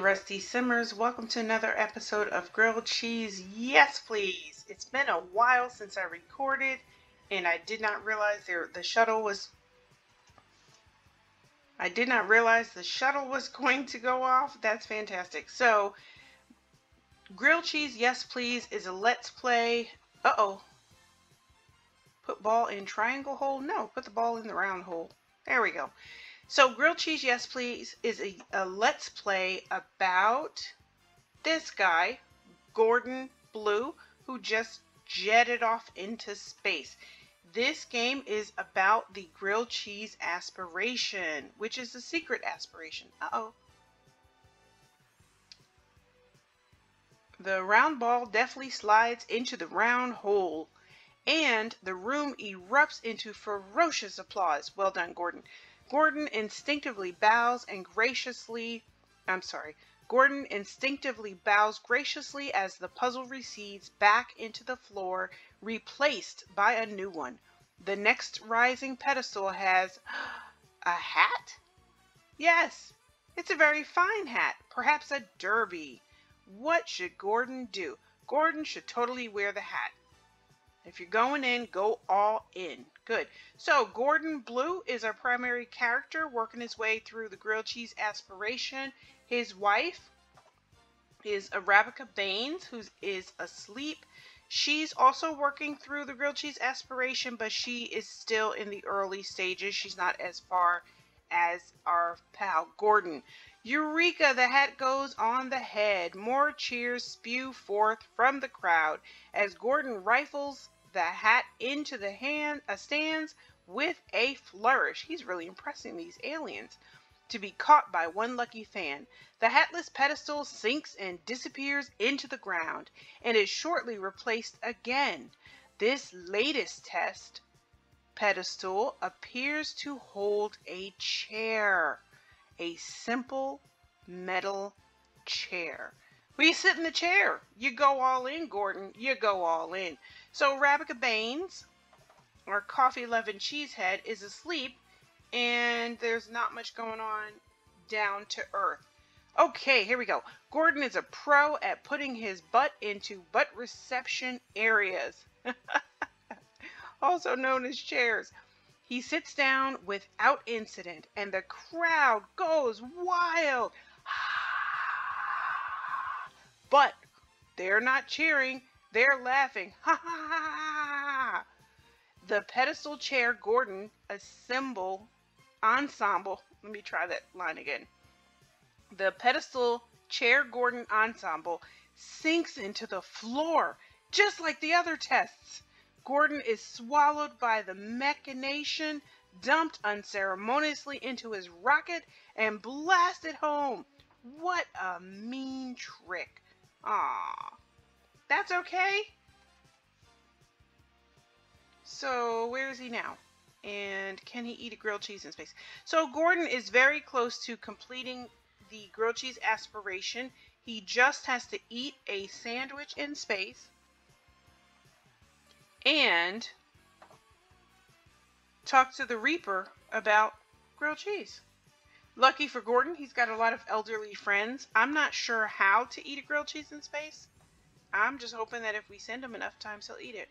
Rusty Simmers. Welcome to another episode of Grilled Cheese. Yes, please. It's been a while since I recorded, and I did not realize there the shuttle was. I did not realize the shuttle was going to go off. That's fantastic. So, Grilled Cheese, yes, please, is a let's play. Uh oh. Put ball in triangle hole? No, put the ball in the round hole. There we go. So grilled cheese, yes please, is a, a let's play about this guy, Gordon Bleu, who just jetted off into space. This game is about the grilled cheese aspiration, which is the secret aspiration. Uh-oh. The round ball deftly slides into the round hole, and the room erupts into ferocious applause. Well done, Gordon. Gordon instinctively bows and graciously, I'm sorry, Gordon instinctively bows graciously as the puzzle recedes back into the floor, replaced by a new one. The next rising pedestal has a hat? Yes, it's a very fine hat, perhaps a derby. What should Gordon do? Gordon should totally wear the hat. If you're going in, go all in. Good. So Gordon Bleu is our primary character working his way through the grilled cheese aspiration. His wife is Arabica Baines, who is asleep. She's also working through the grilled cheese aspiration, but she is still in the early stages. She's not as far as our pal Gordon. Eureka! The hat goes on the head. More cheers spew forth from the crowd as Gordon rifles the hat into the hand uh, stands with a flourish. He's really impressing these aliens. To be caught by one lucky fan, the hatless pedestal sinks and disappears into the ground and is shortly replaced again. This latest test pedestal appears to hold a chair, a simple metal chair. You sit in the chair. You go all in, Gordon. You go all in. So Rabica Baines, our coffee loving cheesehead, is asleep, and there's not much going on down to earth. Okay, here we go. Gordon is a pro at putting his butt into butt reception areas, also known as chairs. He sits down without incident, and the crowd goes wild. But they're not cheering, they're laughing. Ha ha ha ha! The pedestal chair Gordon assemble ensemble. Let me try that line again. The pedestal chair Gordon ensemble sinks into the floor, just like the other tests. Gordon is swallowed by the machination, dumped unceremoniously into his rocket, and blasted home. What a mean trick. Ah, That's okay. So where is he now? And can he eat a grilled cheese in space? So Gordon is very close to completing the grilled cheese aspiration. He just has to eat a sandwich in space. And talk to the Reaper about grilled cheese. Lucky for Gordon, he's got a lot of elderly friends. I'm not sure how to eat a grilled cheese in space. I'm just hoping that if we send him enough times, he'll eat it.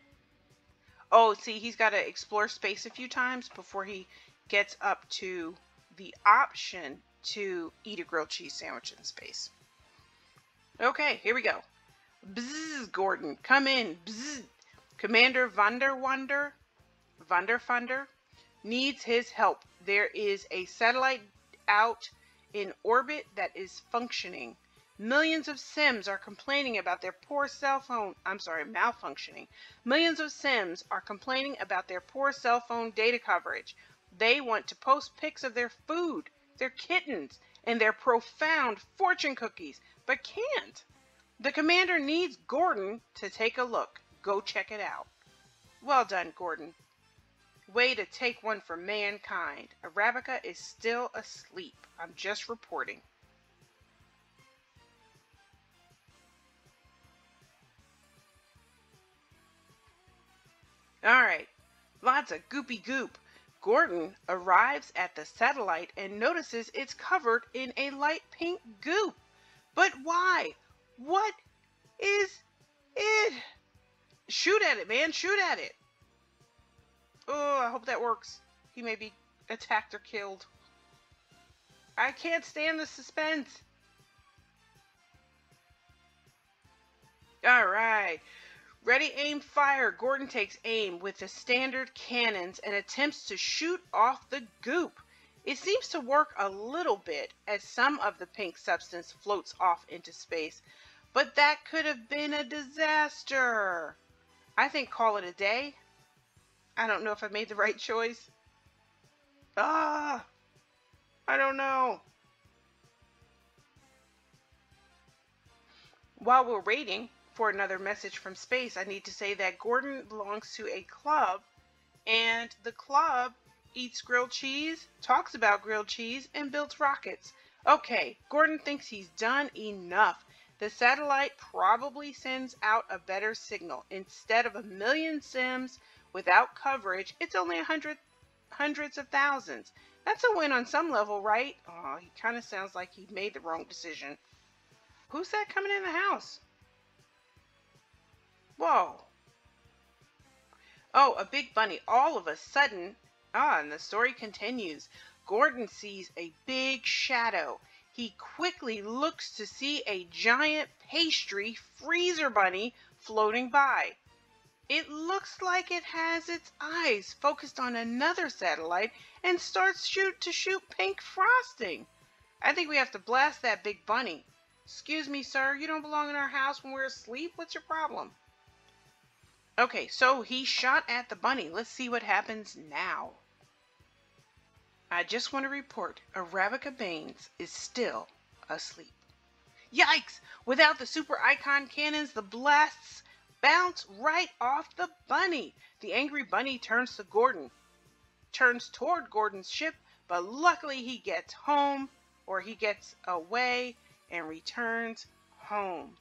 Oh, see, he's got to explore space a few times before he gets up to the option to eat a grilled cheese sandwich in space. Okay, here we go. Bzzz, Gordon, come in. Bzzz. Commander Vanderwander, Vanderfunder, needs his help. There is a satellite out in orbit that is functioning. Millions of Sims are complaining about their poor cell phone, I'm sorry, malfunctioning. Millions of Sims are complaining about their poor cell phone data coverage. They want to post pics of their food, their kittens, and their profound fortune cookies, but can't. The commander needs Gordon to take a look. Go check it out. Well done, Gordon. Way to take one for mankind. Arabica is still asleep. I'm just reporting. Alright, lots of goopy goop. Gordon arrives at the satellite and notices it's covered in a light pink goop. But why? What is it? Shoot at it, man. Shoot at it. Oh, I hope that works. He may be attacked or killed. I can't stand the suspense. All right. Ready, aim, fire. Gordon takes aim with the standard cannons and attempts to shoot off the goop. It seems to work a little bit as some of the pink substance floats off into space, but that could have been a disaster. I think call it a day. I don't know if I made the right choice. Ah, I don't know. While we're waiting, for another message from space, I need to say that Gordon belongs to a club, and the club eats grilled cheese, talks about grilled cheese, and builds rockets. Okay, Gordon thinks he's done enough. The satellite probably sends out a better signal. Instead of a million sims without coverage, it's only a hundred hundreds of thousands. That's a win on some level, right? Oh, he kind of sounds like he made the wrong decision. Who's that coming in the house? Whoa. Oh, a big bunny. All of a sudden, ah, and the story continues. Gordon sees a big shadow. He quickly looks to see a giant pastry freezer bunny floating by. It looks like it has its eyes focused on another satellite and starts shoot to shoot pink frosting. I think we have to blast that big bunny. Excuse me, sir, you don't belong in our house when we're asleep. What's your problem? Okay, so he shot at the bunny. Let's see what happens now. I just want to report Arabica Baines is still asleep. Yikes! Without the super icon cannons, the blasts bounce right off the bunny. The angry bunny turns to Gordon, turns toward Gordon's ship, but luckily he gets home or he gets away and returns home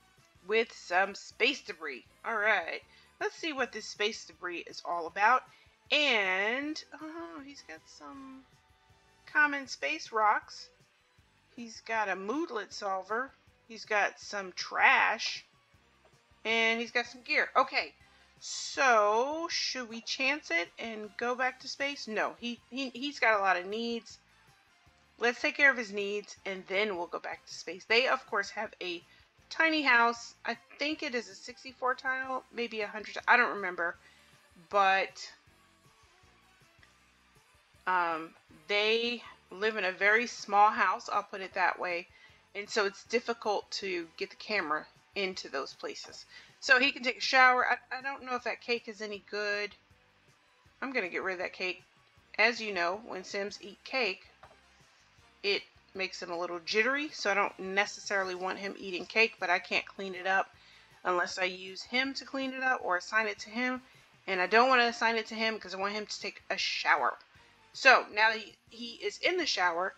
with some space debris. All right. Let's see what this space debris is all about. And, oh, he's got some common space rocks. He's got a moodlet solver. He's got some trash. And he's got some gear. Okay, so should we chance it and go back to space? No, he, he, he's got a lot of needs. Let's take care of his needs and then we'll go back to space. They, of course, have a tiny house. I think it is a 64 tile, maybe a 100. I don't remember. But um, they live in a very small house, I'll put it that way. And so it's difficult to get the camera into those places. So he can take a shower. I, I don't know if that cake is any good. I'm going to get rid of that cake. As you know, when Sims eat cake, it makes him a little jittery, so I don't necessarily want him eating cake, but I can't clean it up unless I use him to clean it up or assign it to him. And I don't want to assign it to him because I want him to take a shower. So now that he, is in the shower,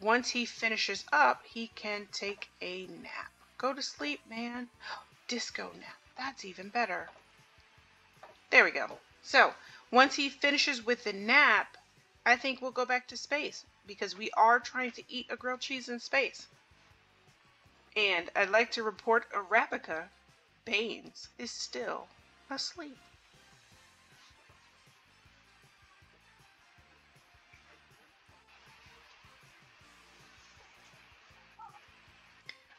once he finishes up, he can take a nap. Go to sleep, man. Disco nap. That's even better. There we go. So once he finishes with the nap, I think we'll go back to space because we are trying to eat a grilled cheese in space. And I'd like to report Arabica Baines is still asleep.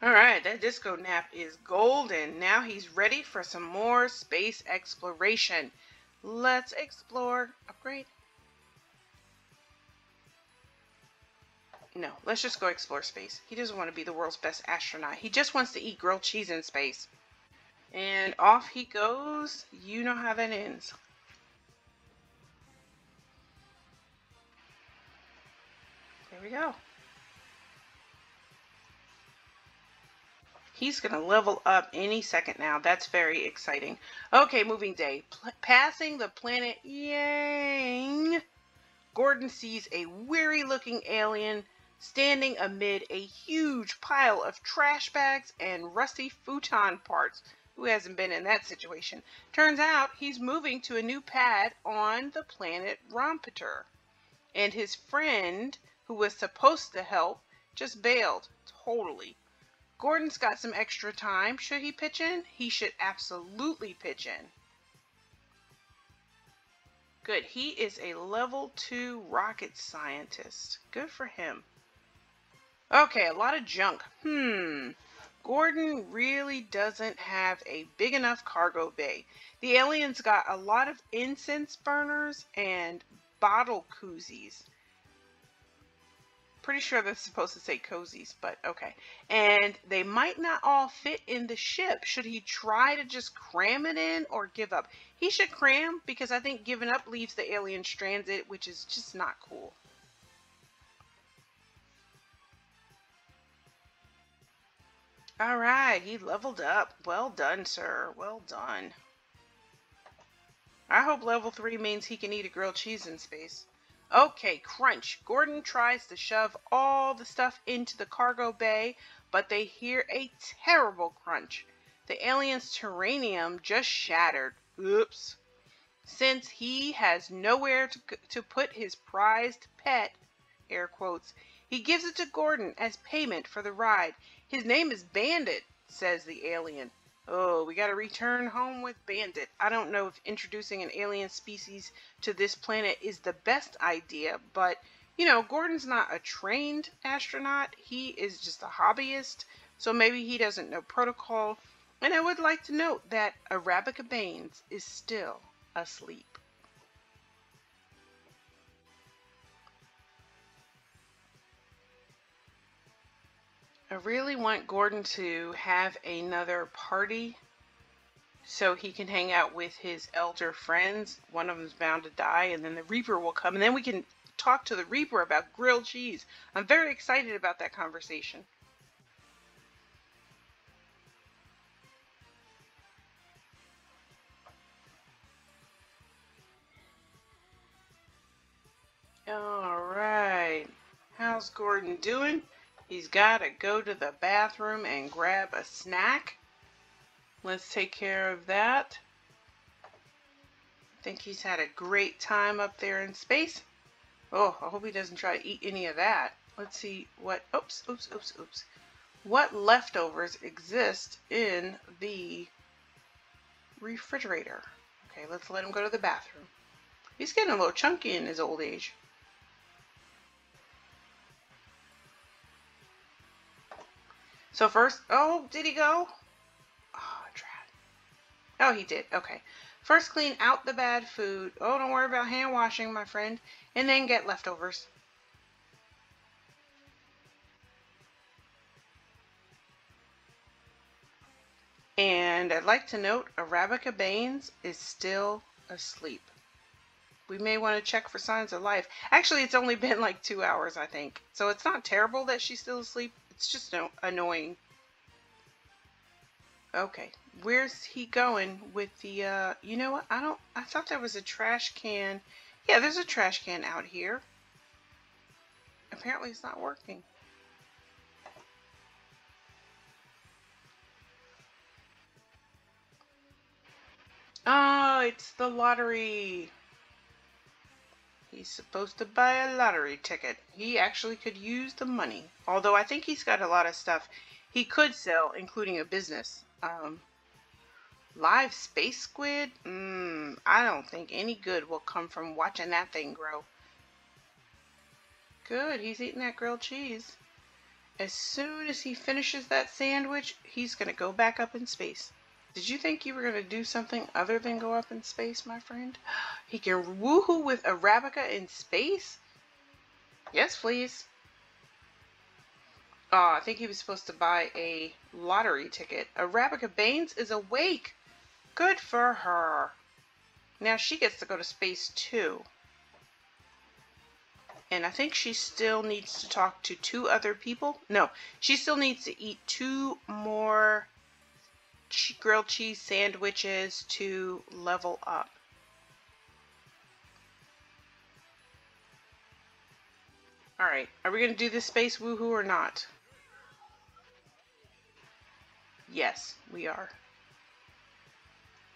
Alright, that disco nap is golden. Now he's ready for some more space exploration. Let's explore. Upgrade. No, let's just go explore space. He doesn't want to be the world's best astronaut. He just wants to eat grilled cheese in space. And off he goes. You know how that ends. There we go. He's going to level up any second now. That's very exciting. Okay, moving day. Passing the planet Yang. Gordon sees a weary looking alien standing amid a huge pile of trash bags and rusty futon parts. Who hasn't been in that situation? Turns out he's moving to a new pad on the planet Rompeter. And his friend, who was supposed to help, just bailed totally. Gordon's got some extra time. Should he pitch in? He should absolutely pitch in. Good. He is a level 2 rocket scientist. Good for him. Okay, a lot of junk. Hmm. Gordon really doesn't have a big enough cargo bay. The aliens got a lot of incense burners and bottle koozies. Pretty sure that's supposed to say cozies, but okay. And they might not all fit in the ship. Should he try to just cram it in or give up? He should cram because I think giving up leaves the alien stranded, which is just not cool. All right, he leveled up. Well done, sir. Well done. I hope level 3 means he can eat a grilled cheese in space. Okay, crunch. Gordon tries to shove all the stuff into the cargo bay, but they hear a terrible crunch. The alien's terrarium just shattered. Oops. Since he has nowhere to, to put his prized pet, air quotes, he gives it to Gordon as payment for the ride. His name is Bandit, says the alien. Oh, we got to return home with Bandit. I don't know if introducing an alien species to this planet is the best idea, but you know, Gordon's not a trained astronaut. He is just a hobbyist, so maybe he doesn't know protocol. And I would like to note that Arabica Baines is still asleep. I really want Gordon to have another party so he can hang out with his elder friends. One of them's bound to die, and then the Reaper will come, and then we can talk to the Reaper about grilled cheese. I'm very excited about that conversation. All right. How's Gordon doing? He's got to go to the bathroom and grab a snack. Let's take care of that. I think he's had a great time up there in space. Oh, I hope he doesn't try to eat any of that. Let's see what, oops, oops, oops, oops. What leftovers exist in the refrigerator? Okay, let's let him go to the bathroom. He's getting a little chunky in his old age. So first, oh, did he go? Oh, drat. Oh, he did. Okay. First clean out the bad food. Oh, don't worry about hand washing, my friend. And then get leftovers. And I'd like to note Arabica Baines is still asleep. We may want to check for signs of life. Actually, it's only been like two hours, I think. So it's not terrible that she's still asleep. It's just no, annoying. Okay, where's he going with the, uh, you know what, I don't, I thought there was a trash can. Yeah, there's a trash can out here. Apparently it's not working. Oh, it's the lottery. He's supposed to buy a lottery ticket. He actually could use the money. Although I think he's got a lot of stuff he could sell, including a business. Um, live space squid? Mmm, I don't think any good will come from watching that thing grow. Good, he's eating that grilled cheese. As soon as he finishes that sandwich, he's going to go back up in space. Did you think you were going to do something other than go up in space, my friend? He can woohoo with Arabica in space? Yes, please. Oh, I think he was supposed to buy a lottery ticket. Arabica Baines is awake. Good for her. Now she gets to go to space too. And I think she still needs to talk to two other people. No, she still needs to eat two more grilled cheese sandwiches to level up. Alright, are we going to do this space woohoo or not? Yes, we are.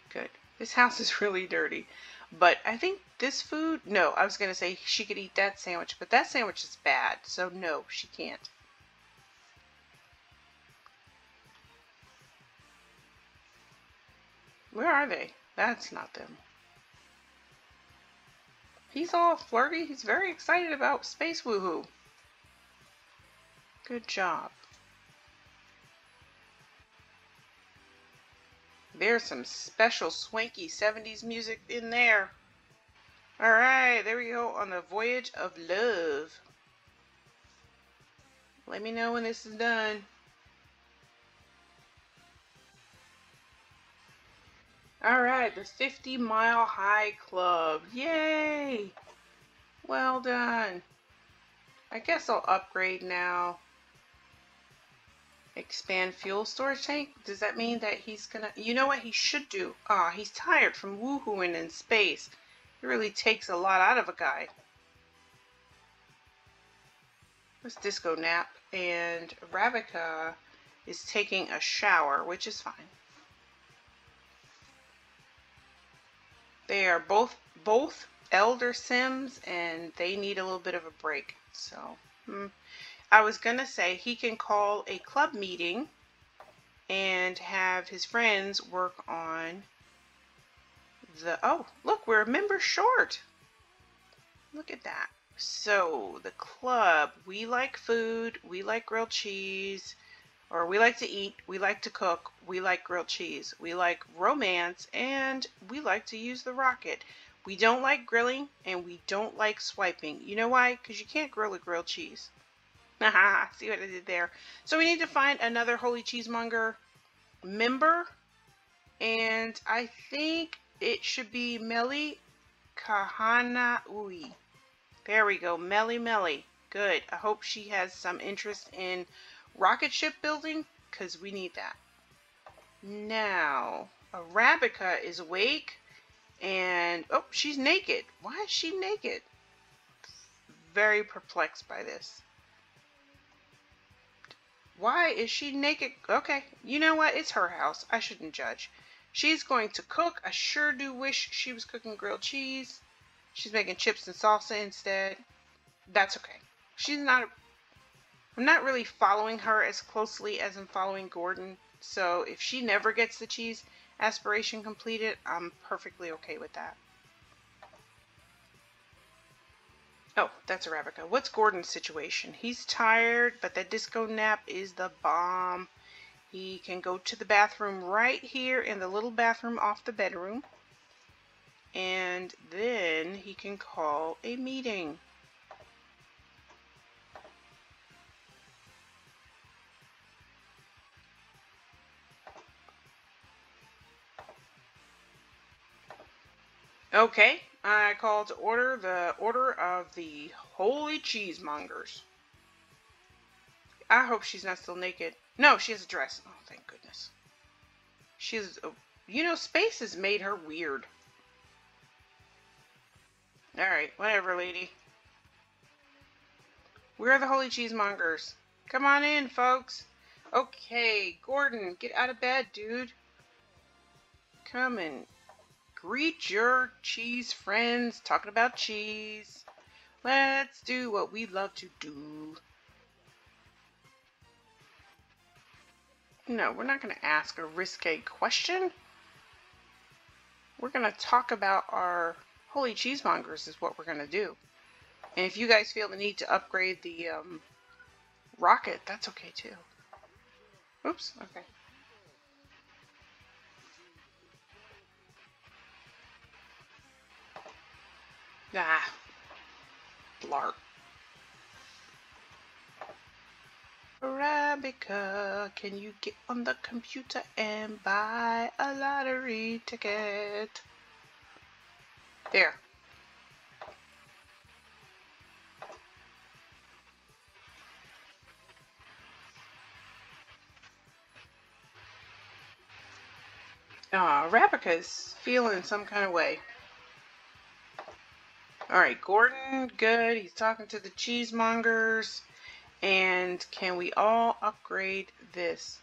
Good. This house is really dirty. But I think this food, no, I was going to say she could eat that sandwich, but that sandwich is bad, so no, she can't. Where are they? That's not them. He's all flirty. He's very excited about Space Woohoo. Good job. There's some special swanky 70s music in there. Alright, there we go on the Voyage of Love. Let me know when this is done. Alright, the 50 Mile High Club. Yay! Well done. I guess I'll upgrade now. Expand fuel storage tank? Does that mean that he's gonna... You know what he should do? Ah, oh, he's tired from woohooing in space. It really takes a lot out of a guy. Let's disco nap. And Ravika is taking a shower, which is fine. They are both both elder Sims, and they need a little bit of a break. So, hmm. I was gonna say he can call a club meeting and have his friends work on the. Oh, look, we're a member short. Look at that. So the club, we like food, we like grilled cheese or we like to eat, we like to cook, we like grilled cheese, we like romance, and we like to use the rocket. We don't like grilling and we don't like swiping. You know why? Because you can't grill a grilled cheese. Haha, see what I did there. So we need to find another Holy Cheesemonger member. And I think it should be Meli Kahana Ui. There we go, Meli Meli. Good. I hope she has some interest in rocket ship building because we need that. Now, Arabica is awake and, oh, she's naked. Why is she naked? Very perplexed by this. Why is she naked? Okay, you know what? It's her house. I shouldn't judge. She's going to cook. I sure do wish she was cooking grilled cheese. She's making chips and salsa instead. That's okay. She's not I'm not really following her as closely as I'm following Gordon. So if she never gets the cheese aspiration completed, I'm perfectly okay with that. Oh, that's Arabica. What's Gordon's situation? He's tired, but that disco nap is the bomb. He can go to the bathroom right here in the little bathroom off the bedroom. And then he can call a meeting. Okay, I call to order the Order of the Holy Cheesemongers. I hope she's not still naked. No, she has a dress. Oh, thank goodness. She's, oh, you know, space has made her weird. Alright, whatever, lady. We're the Holy Cheesemongers. Come on in, folks. Okay, Gordon, get out of bed, dude. Come and Greet your cheese friends talking about cheese. Let's do what we love to do. No, we're not going to ask a risque question. We're going to talk about our holy cheesemongers is what we're going to do. And if you guys feel the need to upgrade the um, rocket, that's okay too. Oops, okay. Ah. Blark. Arabica, can you get on the computer and buy a lottery ticket? There. Ah, is feeling some kind of way. All right, Gordon, good. He's talking to the cheesemongers. And can we all upgrade this?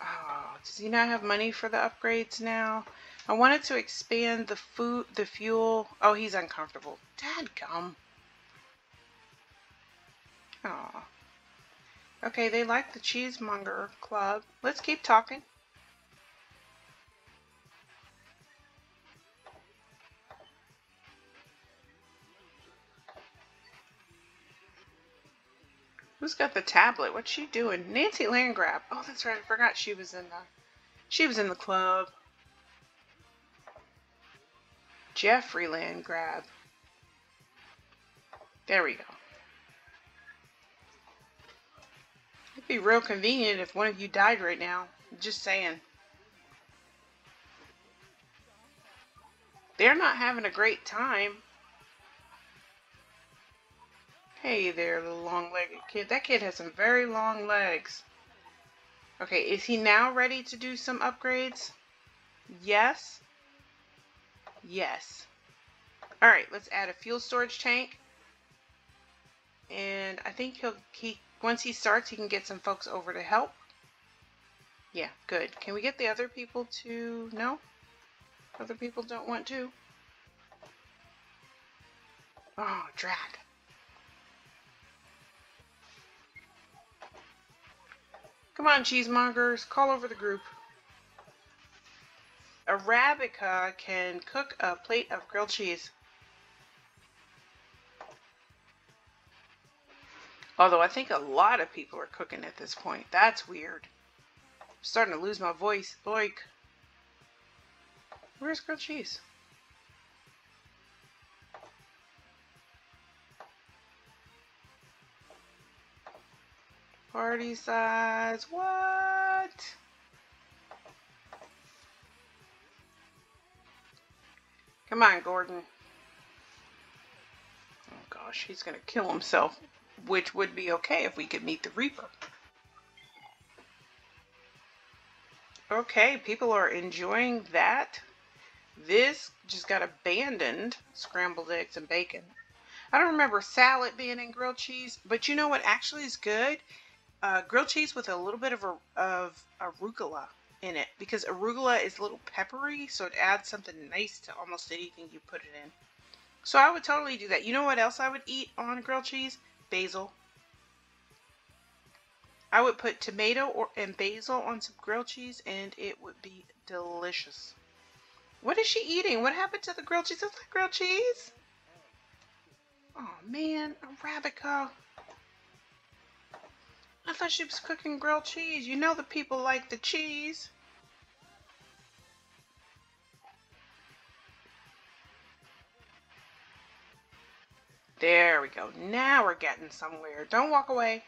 Oh, does he not have money for the upgrades now? I wanted to expand the food, the fuel. Oh, he's uncomfortable. Dad, come. Oh. Okay, they like the cheesemonger club. Let's keep talking. Who's got the tablet? What's she doing? Nancy Landgrab. Oh, that's right. I forgot she was in the she was in the club. Jeffrey Landgrab. There we go. It'd be real convenient if one of you died right now. Just saying. They're not having a great time. Hey there, little long-legged kid. That kid has some very long legs. Okay, is he now ready to do some upgrades? Yes. Yes. Alright, let's add a fuel storage tank. And I think he'll he once he starts he can get some folks over to help. Yeah, good. Can we get the other people to no? Other people don't want to. Oh, drag. Come on, cheesemongers, call over the group. Arabica can cook a plate of grilled cheese. Although I think a lot of people are cooking at this point. That's weird. I'm starting to lose my voice. Like, where's grilled cheese? Party size, what? Come on, Gordon. Oh gosh, he's gonna kill himself, which would be okay if we could meet the Reaper. Okay, people are enjoying that. This just got abandoned, scrambled eggs and bacon. I don't remember salad being in grilled cheese, but you know what actually is good? Uh, grilled cheese with a little bit of, a, of arugula in it because arugula is a little peppery, so it adds something nice to almost anything you put it in. So I would totally do that. You know what else I would eat on grilled cheese? Basil. I would put tomato or, and basil on some grilled cheese and it would be delicious. What is she eating? What happened to the grilled cheese? Is that grilled cheese? Oh man, Arabica. I thought she was cooking grilled cheese. You know the people like the cheese. There we go. Now we're getting somewhere. Don't walk away.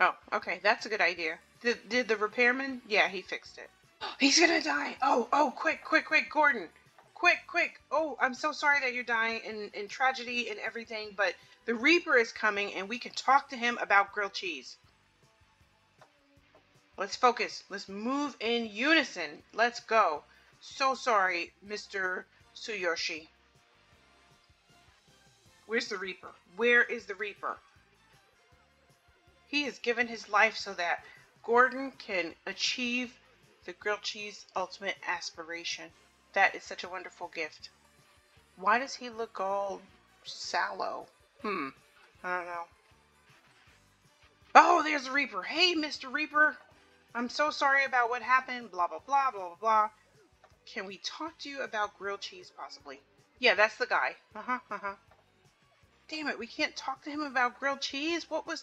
Oh, okay. That's a good idea. Did, did the repairman? Yeah, he fixed it. He's gonna die. Oh, oh, quick, quick, quick, Gordon. Quick, quick. Oh, I'm so sorry that you're dying in, in tragedy and everything, but the Reaper is coming and we can talk to him about grilled cheese. Let's focus. Let's move in unison. Let's go. So sorry, Mr. Tsuyoshi. Where's the Reaper? Where is the Reaper? He has given his life so that Gordon can achieve the grilled cheese ultimate aspiration. That is such a wonderful gift. Why does he look all sallow? Hmm. I don't know. Oh, there's the Reaper. Hey, Mr. Reaper. I'm so sorry about what happened. Blah, blah, blah, blah, blah, blah. Can we talk to you about grilled cheese, possibly? Yeah, that's the guy. Uh-huh, uh-huh. Damn it, we can't talk to him about grilled cheese? What was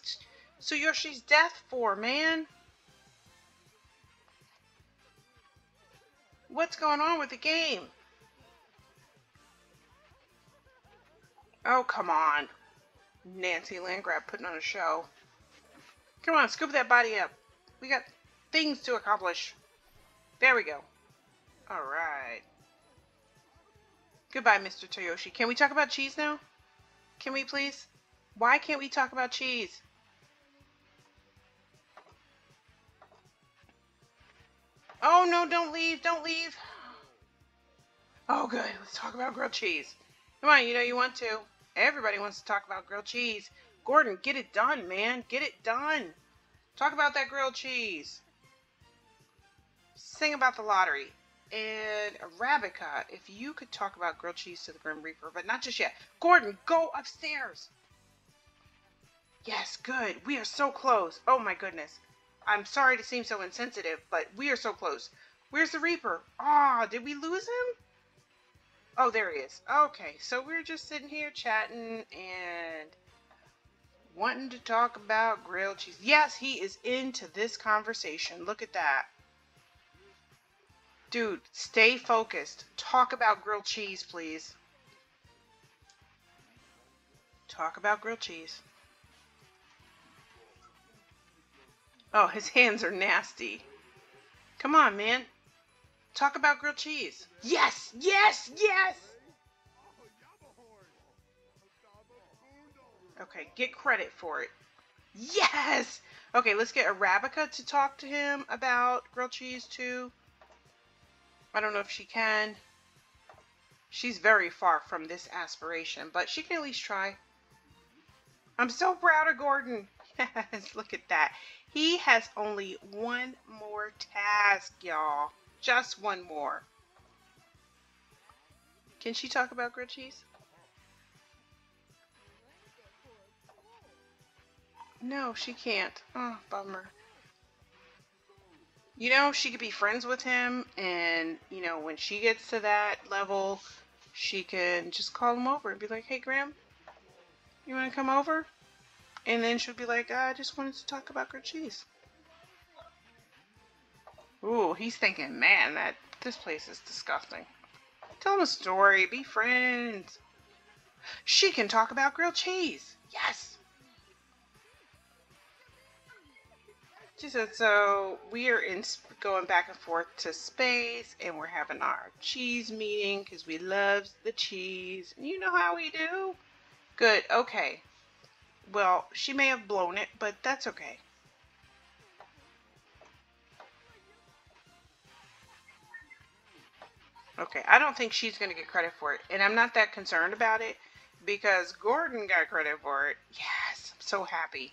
Tsuyoshi's death for, man? What's going on with the game? Oh, come on. Nancy Landgrab putting on a show. Come on, scoop that body up. We got things to accomplish. There we go. Alright. Goodbye, Mr. Toyoshi. Can we talk about cheese now? Can we please? Why can't we talk about cheese? Oh, no, don't leave. Don't leave. Oh, good. Let's talk about grilled cheese. Come on, you know you want to. Everybody wants to talk about grilled cheese. Gordon, get it done, man. Get it done. Talk about that grilled cheese. Sing about the lottery. And Arabica, if you could talk about grilled cheese to the Grim Reaper, but not just yet. Gordon, go upstairs. Yes, good. We are so close. Oh my goodness. I'm sorry to seem so insensitive, but we are so close. Where's the Reaper? Ah, oh, did we lose him? Oh, there he is. Okay, so we're just sitting here chatting, and wanting to talk about grilled cheese. Yes, he is into this conversation. Look at that. Dude, stay focused. Talk about grilled cheese, please. Talk about grilled cheese. Oh, his hands are nasty. Come on, man. Talk about grilled cheese. Yes, yes, yes! Okay, get credit for it. Yes! Okay, let's get Arabica to talk to him about grilled cheese too. I don't know if she can. She's very far from this aspiration, but she can at least try. I'm so proud of Gordon. Yes, look at that. He has only one more task, y'all. Just one more. Can she talk about grilled cheese? No, she can't. Oh, bummer. You know, she could be friends with him, and, you know, when she gets to that level, she can just call him over and be like, hey, Graham, you want to come over? And then she'll be like, ah, I just wanted to talk about grilled cheese. Ooh, he's thinking, man, that this place is disgusting. Tell him a story. Be friends. She can talk about grilled cheese. Yes. She said, so we are in going back and forth to space, and we're having our cheese meeting because we love the cheese. You know how we do. Good. Okay. Well, she may have blown it, but that's okay. Okay, I don't think she's going to get credit for it. And I'm not that concerned about it because Gordon got credit for it. Yes, I'm so happy.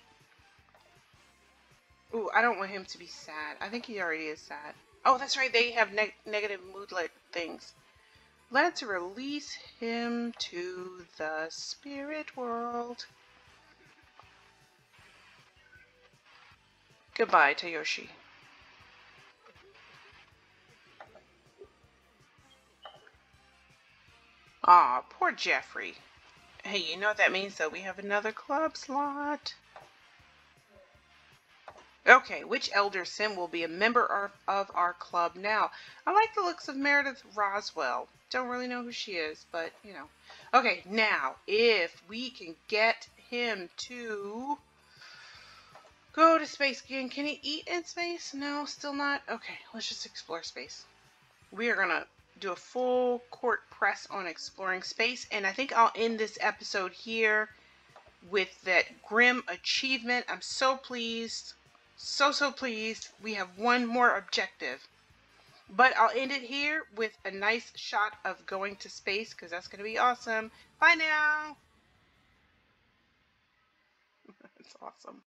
Ooh, I don't want him to be sad. I think he already is sad. Oh, that's right. They have ne negative moodlet things. Let's release him to the spirit world. Goodbye, Tayoshi. Aw, poor Jeffrey. Hey, you know what that means, though? We have another club slot. Okay, which Elder Sim will be a member of, of our club now? I like the looks of Meredith Roswell. Don't really know who she is, but, you know. Okay, now, if we can get him to go to space again. Can he eat in space? No, still not? Okay, let's just explore space. We are going to do a full court press on exploring space, and I think I'll end this episode here with that grim achievement. I'm so pleased so, so pleased. We have one more objective. But I'll end it here with a nice shot of going to space because that's going to be awesome. Bye now. It's awesome.